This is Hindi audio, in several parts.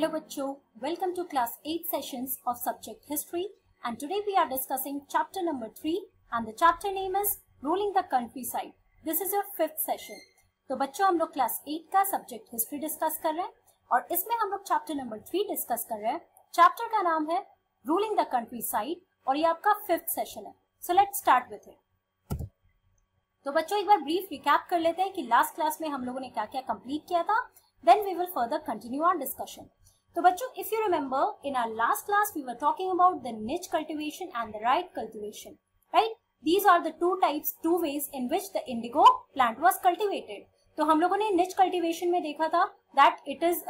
Hello bachcho, welcome to class 8 sessions of subject history and today we are discussing chapter number 3 and the chapter name is ruling the countryside. This is your fifth session. तो बच्चों हम लोग क्लास 8 का सब्जेक्ट हिस्ट्री डिस्कस कर रहे हैं और इसमें हम लोग चैप्टर नंबर 3 डिस्कस कर रहे हैं. चैप्टर का नाम है रूलिंग द कंट्री साइड और ये आपका फिफ्थ सेशन है. So let start with it तो बच्चों एक बार ब्रीफ रिकैप कर लेते हैं कि लास्ट क्लास में हम लोगों ने क्या क्या कंप्लीट किया था then we will further continue our discussion तो बच्चों if you remember in our last class we were talking about the nij cultivation and the ryot cultivation right these are the two types two ways in which the indigo plant was cultivated तो हम लोगों ने निच कल्टीवेशन में देखा था दैट इट इज़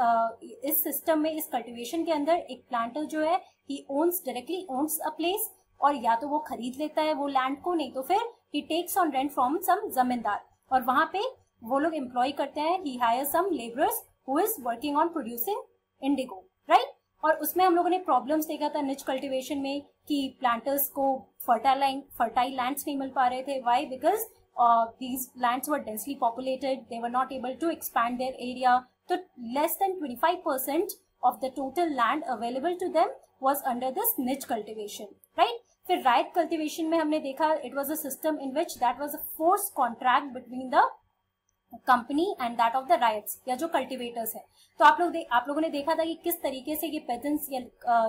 इस सिस्टम में, इस कल्टीवेशन के अंदर एक प्लांटर जो है ही owns directly owns a place और या तो वो खरीद लेता है वो लैंड को, नहीं तो फिर he takes on rent from some zamindar. और वहाँ पे वो लोग एम्प्लॉय करते हैं he hire some labourers who is working on producing indigo right और उसमें हम लोगों ने प्रॉब्लम्स देखा था निच कल्टीवेशन में कि प्लांटर्स को फर्टाइल फर्टाइल लैंड्स नहीं मिल पा रहे थे why because uh, these lands were densely populated. They were not able to expand their area. So less than 25% of the total land available to them was under this niche cultivation, right? फिर राइट कल्टिवेशन में हमने देखा it was a system in which that was a force contract between the company and that of the rights या जो कल्टिवेटर्स है। तो आप लोग आप लोगों ने देखा था कि किस तरीके से ये पेजेंट्स या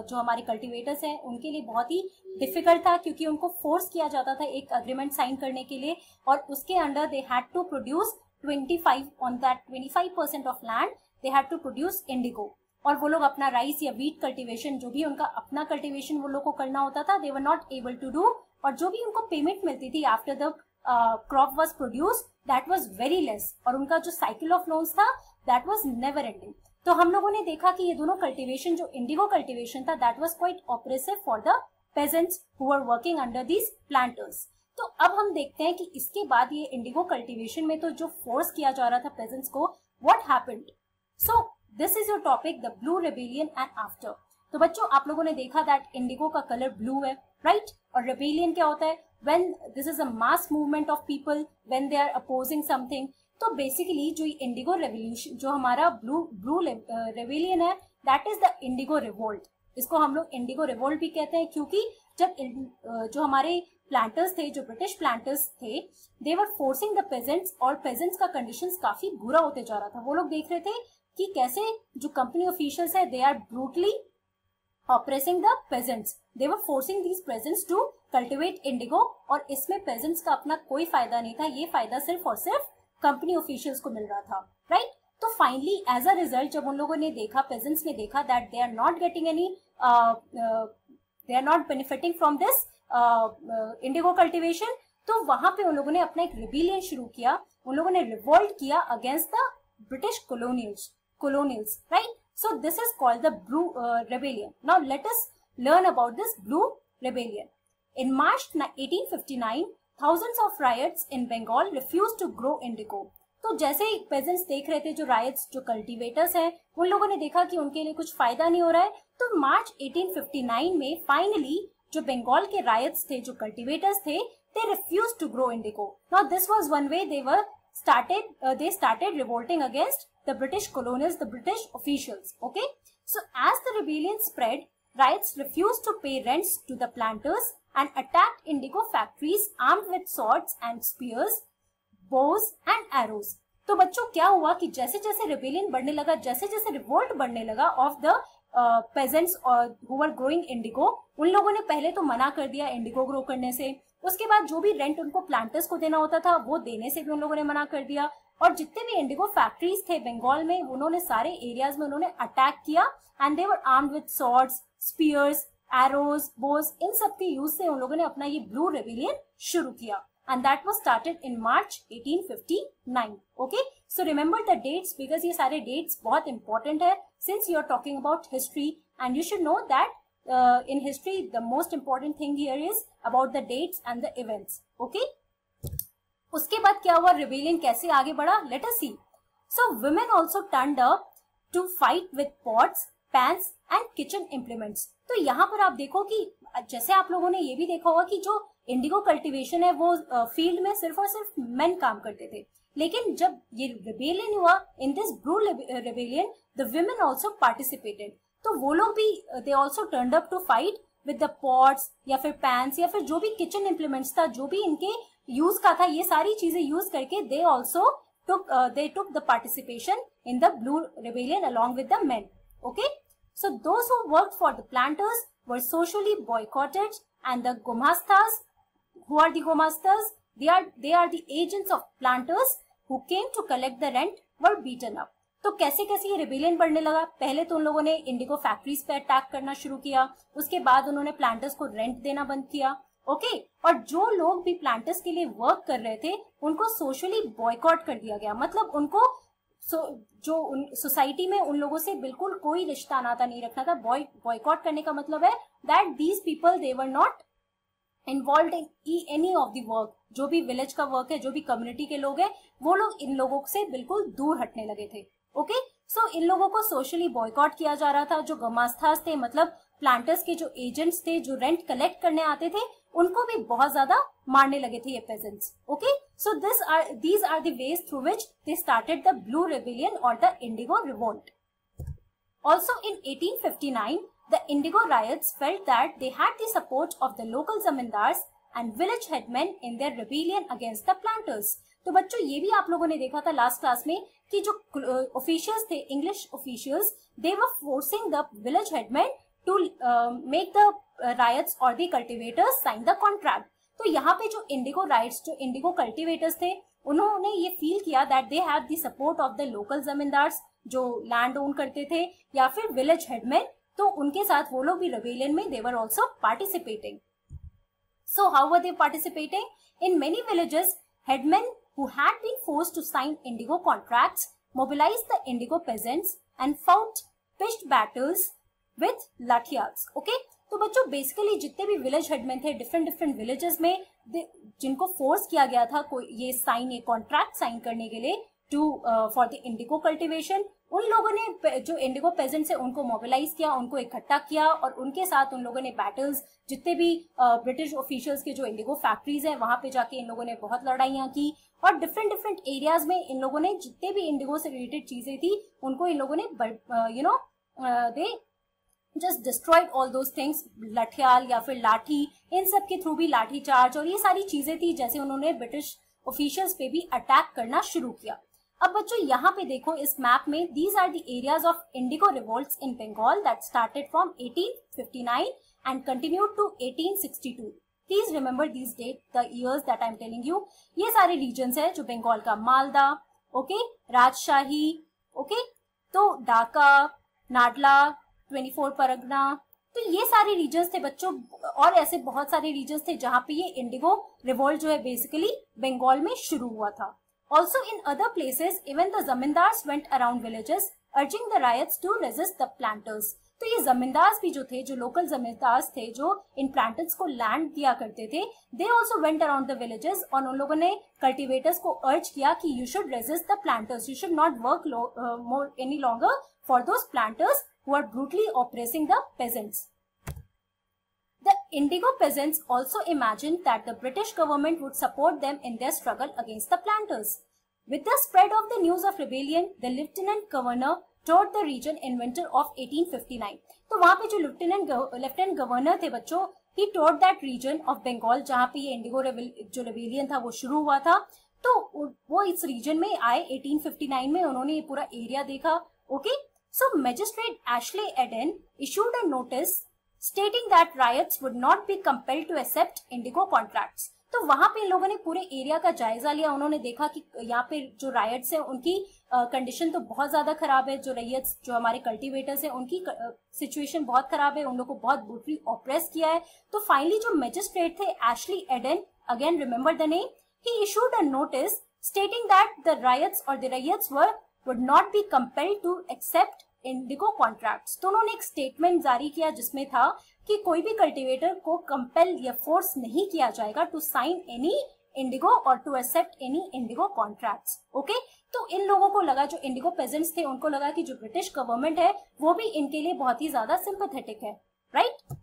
जो हमारे कल्टिवेटर्स हैं, उनके लिए बहुत ही डिफ़िकल्ट था, क्योंकि उनको फोर्स किया जाता था एक अग्रीमेंट साइन करने के लिए, और उसके under they had to produce 25 on that 25 percent of land they had to produce indigo और वो लोग अपना राइस या वीट कल्टीवेशन जो भी उनका अपना कल्टीवेशन वो लोग को करना होता था they were not able to do और जो भी उनको पेमेंट मिलती थी after the crop was produce that was very less और उनका जो साइकिल ऑफ़ लोन्स था दैट वॉज़ नेवर एंडिंग तो हम लोगों ने देखा कि ये दोनों कल्टिवेशन जो इंडिगो कल्टिवेशन था that was quite oppressive for the peasants who were working under these planters. तो अब हम देखते हैं कि इसके बाद ये इंडिगो कल्टिवेशन में तो जो फोर्स किया जा रहा था पेजेंट्स को what happened so this is your topic the blue rebellion and after तो बच्चों, आप लोगों ने देखा दैट इंडिगो का कलर ब्लू है राइट right? और रेबेलियन क्या होता है? When this is a mass movement of people when they are opposing something तो बेसिकली जो इंडिगो रेवोल्यूशन जो हमारा ब्लू ब्लू रेबेलियन है that is the indigo revolt इसको हम लोग इंडिगो रिवोल्ट भी कहते हैं, क्योंकि जब जो हमारे प्लांटर्स थे, जो ब्रिटिश प्लांटर्स थे they were forcing the peasants और पेजेंट्स का कंडीशंस काफ़ी बुरा होते जा रहा था। वो लोग देख रहे थे कि कैसे जो कंपनी ऑफिशियल्स है they are brutally oppressing the peasants they were forcing these peasants to cultivate indigo और इसमें प्रेजेंट्स का अपना कोई फ़ायदा नहीं था। ये फ़ायदा सिर्फ़ और सिर्फ़ कंपनी ऑफिशियल्स को मिल रहा था राइट right? तो फाइनली एज अ रिज़ल्ट जब उन लोगों ने देखा पेजेंट्स ने देखा that they are not getting any they are not benefiting from this indigo cultivation तो वहाँ पे उन लोगों ने अपना एक रिबिलियन शुरू किया। उन लोगों ने रिवोल्ट किया against the British colonials colonials right? So this is called the blue uh, now let us learn about this blue rebellion. In march 1859 thousands of riots in bengal refused to grow indigo. तो जैसे ही पेजेंट्स देख रहे थे जो राइट्स जो कल्टीवेटर्स हैं, उन लोगों ने देखा कि उनके लिए कुछ फ़ायदा नहीं हो रहा है। तो मार्च 1859 में फाइनली जो बंगाल के राइट्स थे, जो कल्टीवेटर्स थे they refuse to grow indigo now this was one way they were started they started revolting against the British colonials the British officials okay so as the rebellion spread riots refused to pay rents to the planters and attacked indigo factories armed with swords and spears bows and arrows तो बच्चों, क्या हुआ कि जैसे जैसे रिबेलियन बढ़ने लगा जैसे जैसे रिवोल्ट बढ़ने लगा of the peasants who are growing indigo उन लोगों ने पहले तो मना कर दिया इंडिगो ग्रो करने से। उसके बाद जो भी रेंट उनको प्लांटर्स को देना होता था, वो देने से भी उन लोगों ने मना कर दिया। और जितने भी इंडिगो फैक्ट्रीज थे बंगाल में उन्होंने सारे एरियाज़ में उन्होंने अटैक किया and they were armed with swords spears arrows bows इन सब के यूज़ से उन लोगों ने अपना ये ब्लू रेबिलियन शुरू किया and that was started in March 1859. Okay, so remember the dates because ये सारे dates बहुत important है since you are talking about history and you should know that uh, in history the most important thing here is about the dates and the events. Okay. उसके बाद क्या हुआ? रिबेलियन कैसे आगे बढ़ा? Let us see so women also turned up to fight with pots pans and kitchen implements तो यहाँ पर आप देखो कि जैसे आप लोगों ने ये भी देखा होगा कि जो इंडिगो कल्टीवेशन है, वो फ़ील्ड में सिर्फ़ और सिर्फ़ मेन काम करते थे। लेकिन जब ये रिबेलियन हुआ in this blue rebellion the women also participated. तो वो लोग भी they also turn up to fight with the pots या फिर पैंस या फिर जो भी किचन इम्प्लीमेंट्स था, जो भी इनके यूज़ का था ये सारी चीज़ें यूज़ करके they also took uh, they took the participation in the blue rebellion along with the men okay so those who worked for the planters were socially boycotted and the gomastas who are the gomastas they are they are the agents of planters who came to collect the rent were beaten up तो कैसे कैसे ये रिबेलियन बढ़ने लगा पहले तो उन लोगों ने इंडिगो फैक्ट्रीज पे अटैक करना शुरू किया उसके बाद उन्होंने प्लांटर्स को रेंट देना बंद किया ओके? और जो लोग भी प्लांटर्स के लिए वर्क कर रहे थे उनको सोशली बॉयकॉट कर दिया गया। मतलब उनको so, जो उन सोसाइटी में उन लोगों से बिल्कुल कोई रिश्ता नाता नहीं रखना था। बॉय बॉयकॉट करने का मतलब है that these people they were not involve in any of the work जो भी विलेज का वर्क है जो भी कम्युनिटी के लोग हैं वो लोग इन लोगों से बिल्कुल दूर हटने लगे थे। ओके? सो इन लोगों को सोशली बॉयकॉट किया जा रहा था। जो गमास्थास थे मतलब प्लांटर्स के जो एजेंट्स थे जो रेंट कलेक्ट करने आते थे उनको भी बहुत ज़्यादा मारने लगे थे ये peasants okay so this are these are the through which they started the blue rebellion और the indigo revolt Also in 1859, the Indigo riots felt that they had the support of the local zamindars and village headmen in their rebellion against the planters. तो बच्चों ये भी आप लोगों ने देखा था लास्ट क्लास में कि जो ऑफिशियल्स थे English officials they were forcing the village headman to make the ryots और the cultivators sign the contract तो यहाँ पे जो इंडिगो राइट्स जो इंडिगो कल्टिवेटर्स थे, उन्होंने ये फील किया that they have the support of the local zamindars जो लैंड ओन करते थे या फिर विलेज हेडमैन तो उनके साथ वो लोग भी रेबेलियन में they were also participating so how were they participating in many villages headman who had been forced to sign indigo contracts mobilized the indigo peasants and fought, pitched battles with lathiyas okay? तो बच्चों बेसिकली जितने भी विलेज हेडमैन थे डिफरेंट डिफरेंट विलेजेस में जिनको फोर्स किया गया था कोई ये साइन ये कॉन्ट्रैक्ट साइन करने के लिए to for the indigo cultivation उन लोगों ने जो इंडिगो पेजेंट है उनको मोबिलाइज किया उनको इकट्ठा किया और उनके साथ उन लोगों ने बैटल्स जितने भी ब्रिटिश uh, ऑफिशियल्स के जो इंडिगो फैक्ट्रीज हैं वहाँ पे जाके इन लोगों ने बहुत लड़ाइयाँ की और डिफरेंट डिफरेंट एरियाज़ में इन लोगों ने जितने भी इंडिगो से रिलेटेड चीज़ें थी उनको इन लोगों ने you know they just destroyed all those things lathiyal या फिर लाठी, इन सब के थ्रू भी लाठी चार्ज और ये सारी चीज़ें थी जैसे उन्होंने ब्रिटिश ऑफिशियल्स पे भी अटैक करना शुरू किया। अब बच्चों, यहाँ पे देखो इस मैप में these are the areas of indigo revolt in Bengal that started from 1859 and continued to 1862 please remember these date the years that I am telling you ये सारे रीजन है जो बंगाल का मालदा ओके राजशाही ओके तो ढाका नाडला 24 परगना तो ये सारे रीजन्स थे बच्चों और ऐसे बहुत सारे रीजन्स थे जहाँ पे ये इंडिगो रिवोल्ट जो है बेसिकली बंगाल में शुरू हुआ था। Also in other places, even the zamindars went around villages urging the riots to resist the planters. तो ये जमींदार भी जो थे जो लोकल जमींदार थे जो इन प्लांटर्स को लैंड दिया करते थे they also went around the villages और उन लोगों ने कल्टिवेटर्स को अर्ज़ किया कि you should resist the planters you should not work any longer for those planters who are brutally oppressing the peasants The Indigo peasants also imagined that the British government would support them in their struggle against the planters. With the spread of the news of rebellion, the lieutenant governor toured the region in winter of 1859. तो वहाँ पे जो लिeutenant लेफ्टिनेंट गवर्नर थे बच्चों he toured that region of Bengal जहाँ पे ये इंडिगो जो रेबेलियन था वो शुरू हुआ था तो वो इस रीजन में आए 1859 में उन्होंने ये पूरा एरिया देखा okay so magistrate Ashley Eden issued a notice stating that riots would not be compelled to accept indigo contracts. तो वहाँ पे इन लोगों ने पूरे एरिया का जायजा लिया। उन्होंने देखा कि यहाँ पे जो रायट्स है, उनकी कंडीशन तो बहुत ज़्यादा खराब है। जो रैयत जो हमारे कल्टीवेटर्स है, उनकी सिचुएशन बहुत खराब है। उन लोगों को बहुत ब्रूटली ऑप्रेस किया है। तो फाइनली जो मैजिस्ट्रेट थे Ashley Eden again remember the name he issued a notice stating that the ryots और the ryots were would not be compelled to accept indigo contracts तो उन्होंने एक स्टेटमेंट जारी किया जिसमें था कि कोई भी कल्टीवेटर को कंपेल या फोर्स नहीं किया जाएगा टू साइन एनी इंडिगो और to accept any indigo contracts okay तो इन लोगों को लगा, जो इंडिगो पेजेंट्स थे, उनको लगा कि जो ब्रिटिश गवर्नमेंट है, वो भी इनके लिए बहुत ही ज़्यादा सिंपथेटिक है. Right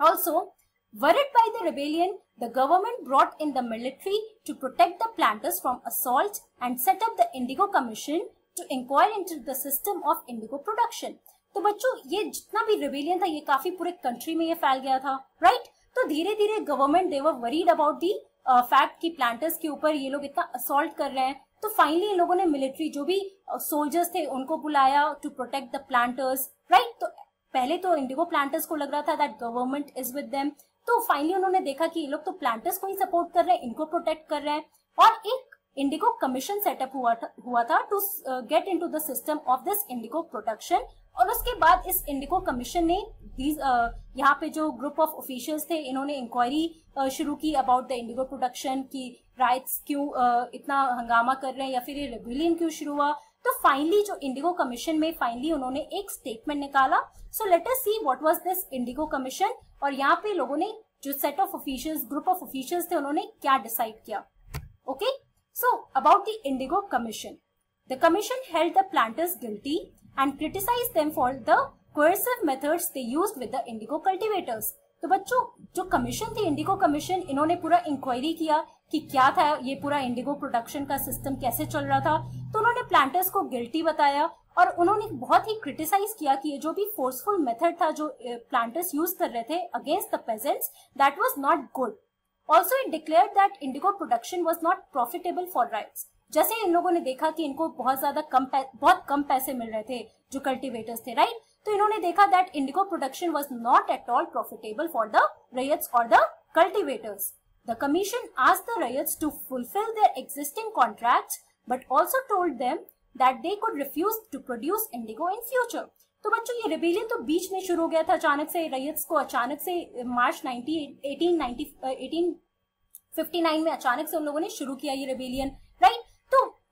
also worried by the rebellion the government brought in the military to protect the planters from assault and set up the indigo commission to inquire into the system of indigo production. तो बच्चों ये जितना भी रिबेलियन था ये काफ़ी पूरे कंट्री में ये फैल गया था राइट right? तो धीरे धीरे government they were worried about the fact की प्लांटर्स के ऊपर ये लोग इतना असोल्ट कर रहे हैं तो फाइनली इन लोगों ने मिलिट्री जो भी सोल्जर्स uh, थे उनको बुलाया to protect the planters right तो पहले तो इंडिगो प्लांटर्स को लग रहा था that government is with them तो फाइनली उन्होंने देखा कि ये लोग तो प्लांटर्स को ही सपोर्ट कर रहे हैं इनको प्रोटेक्ट कर रहे हैं। और एक इंडिगो कमीशन सेटअप हुआ था हुआ था to get into the system of this indigo production और उसके बाद इस इंडिको कमीशन ने uh, यहाँ पे जो ग्रुप ऑफ़ ऑफिशियल्स थे इन्होंने इंक्वायरी uh, शुरू की अबाउट द इंडिगो प्रोडक्शन की राइट्स क्यों uh, इतना हंगामा कर रहे हैं या फिर ये रेबेलियन क्यों शुरू हुआ। तो फाइनली जो इंडिगो कमीशन में फाइनली उन्होंने एक स्टेटमेंट निकाला। So let us see what was this indigo commission और यहाँ पे लोगों ने जो set of officials group of officials थे, उन्होंने क्या डिसाइड किया। Okay so about the indigo commission the commission held the planters guilty and criticized them for the coercive methods they used with the indigo cultivators. तो बच्चों, जो कमीशन थी इंडिगो कमीशन इन्होंने पूरा इंक्वायरी किया। कि क्या था ये पूरा इंडिगो प्रोडक्शन का सिस्टम कैसे चल रहा था? तो उन्होंने प्लांटर्स को गिल्टी बताया और उन्होंने बहुत ही क्रिटिसाइज किया कि ये जो भी फोर्सफुल मेथड था जो प्लांटर्स यूज़ कर रहे थे against the peasants that was not good also it declare that indigo production was not profitable for ryots जैसे इन लोगों ने देखा कि इनको बहुत ज़्यादा कम बहुत कम पैसे मिल रहे थे जो कल्टिवेटर्स थे राइट तो इन्होंने देखा that indigo production was not at all profitable for the ryots और the cultivators the commission asked the riots to fulfill their existing contract but also told them that they could refuse to produce indigo in future. तो बच्चों ये रिबेलियन तो बीच में शुरू हो गया था अचानक से रैयत्स को अचानक से मार्च 90 1890 1859 में अचानक से उन लोगों ने शुरू किया ये रिबेलियन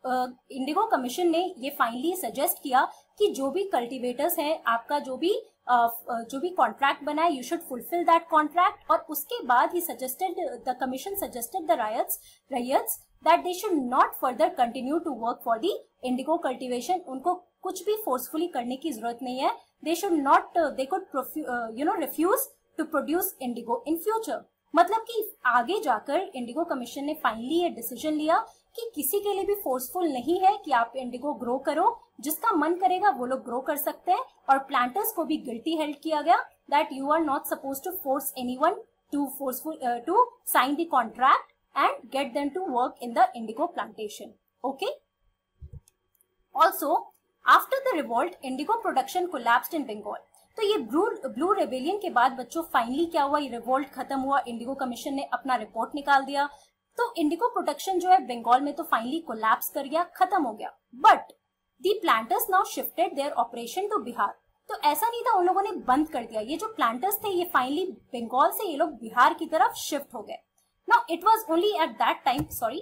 इंडिगो कमीशन ने ये फाइनली सजेस्ट किया कि जो भी कल्टीवेटर्स हैं आपका जो भी uh, जो भी कॉन्ट्रैक्ट बना है you should fulfill that contract और उसके बाद ही suggested the commission suggested the ryots ryots that they should not further continue to work for the indigo cultivation उनको कुछ भी फोर्सफुली करने की ज़रूरत नहीं है. They should not they could you know refuse to produce indigo in future मतलब कि आगे जाकर इंडिगो कमीशन ने फाइनली ये डिसीज़न लिया कि किसी के लिए भी फोर्सफुल नहीं है कि आप इंडिगो ग्रो करो। जिसका मन करेगा वो लोग ग्रो कर सकते हैं। और प्लांटर्स को भी गिल्टी हेल्ड किया गया that you are not suppose to force any one to forceful to sign the contract and get them to work in the indigo plantation okay also after the revolt indigo production को कोलैप्स्ड इन बंगाल तो ये ब्लू ब्लू रेबेलियन के बाद बच्चों फाइनली क्या हुआ? ये रिवोल्ट खत्म हुआ। इंडिगो कमीशन ने अपना रिपोर्ट निकाल दिया। तो इंडिगो प्रोडक्शन जो है बंगाल में तो फाइनली कोलैप्स कर गया, खत्म हो गया। But the planters now shifted their operation to Bihar तो ऐसा नहीं था, उन लोगों ने बंद कर दिया। ये जो प्लांटर्स थे, ये फाइनली बंगाल से ये लोग बिहार की तरफ़ शिफ्ट हो गए। Now it was only at that time sorry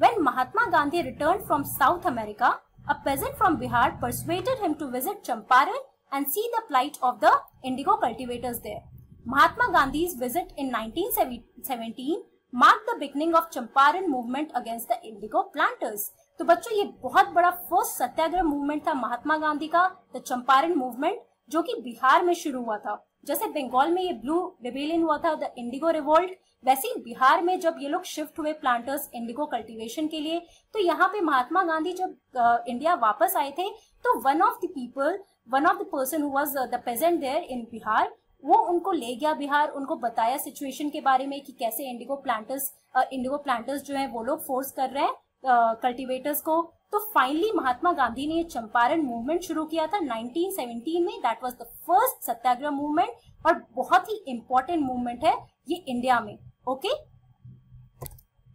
when Mahatma Gandhi return from South America a peasant from Bihar persuaded him to visit Champaran and see the plight of the indigo cultivators there Mahatma Gandhi visit in 1917 mark the beginning of Champaran movement against the indigo planters तो बच्चों, ये बहुत बड़ा फ़र्स्ट सत्याग्रह मूवमेंट था महात्मा गांधी का द चंपारण मूवमेंट जो कि बिहार में शुरू हुआ था। जैसे बंगाल में ये ब्लू रिबेलियन हुआ था द इंडिगो रिवोल्ट वैसे ही बिहार में जब ये लोग शिफ्ट हुए प्लांटर्स इंडिगो कल्टीवेशन के लिए तो यहाँ पे महात्मा गांधी जब इंडिया वापस आए थे तो one of the people one of the person who was the present there in Bihar वो उनको ले गया बिहार, उनको बताया सिचुएशन के बारे में कि कैसे इंडिगो प्लांटर्स इंडिगो प्लांटर्स जो है वो लोग फोर्स कर रहे हैं कल्टीवेटर्स को। तो फाइनली महात्मा गांधी ने चंपारण मूवमेंट शुरू किया था 1917 में। That was the first satyagraha movement और बहुत ही इंपॉर्टेंट मूवमेंट है ये इंडिया में ओके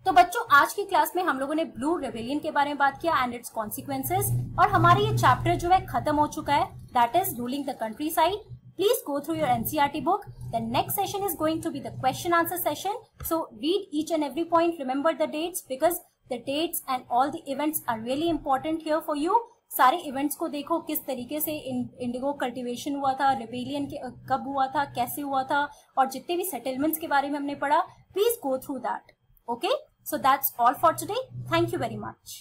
तो बच्चों, आज की क्लास में हम लोगों ने ब्लू रेबेलियन के बारे में बात किया एंड इट्स कॉन्सिक्वेंसेज और हमारा ये चैप्टर जो है खत्म हो चुका है। That is ruling the countryside Please go through your NCRT book. The next session is going to be the question answer session. So read each and every point. Remember the dates because the dates and all the events are really important here for you. सारे इवेंट्स को देखो किस तरीके से इंडिगो कल्टीवेशन हुआ था रिबेलियन कब हुआ था कैसे हुआ था और जितने भी सेटलमेंट्स के बारे में हमने पढ़ा please go through that okay so that's all for today thank you very much